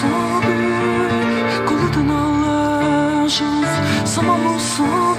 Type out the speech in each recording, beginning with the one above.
sobre Kulutun ağlar Şans Samamu sobre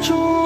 Stop.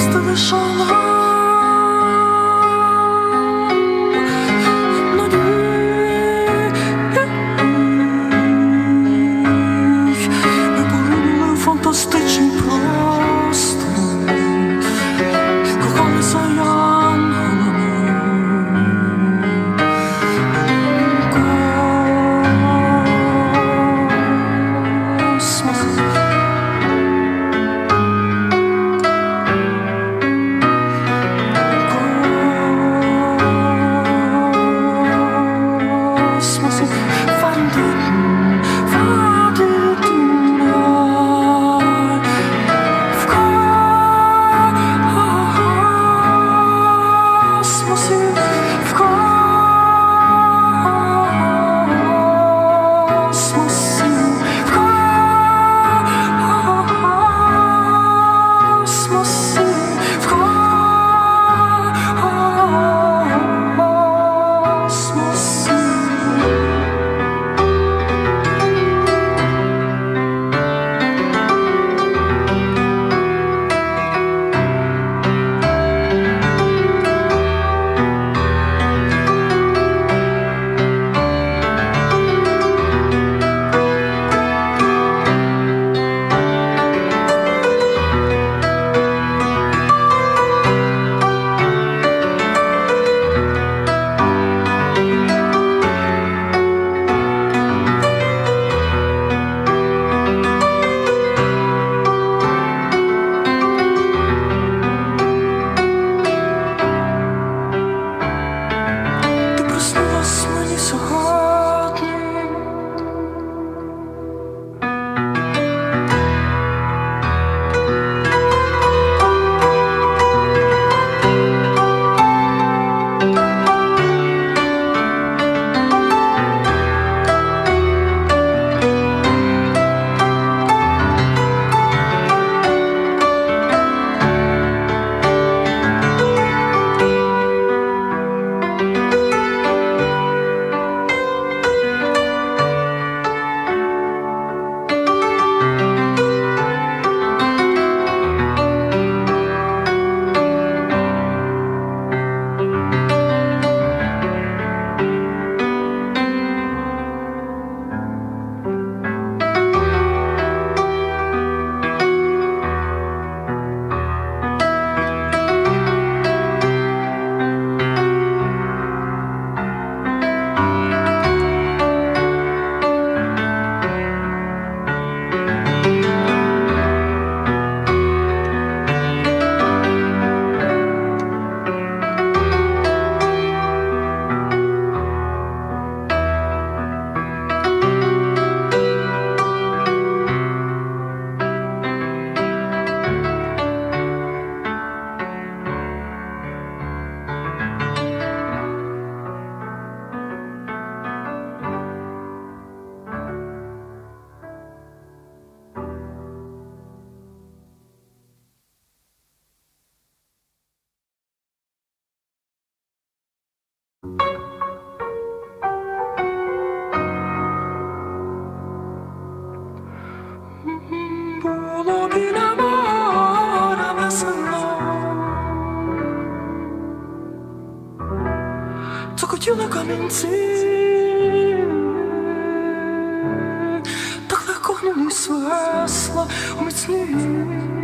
Bastı dışarılar so hard. Так виконуй свое слово, уміцни.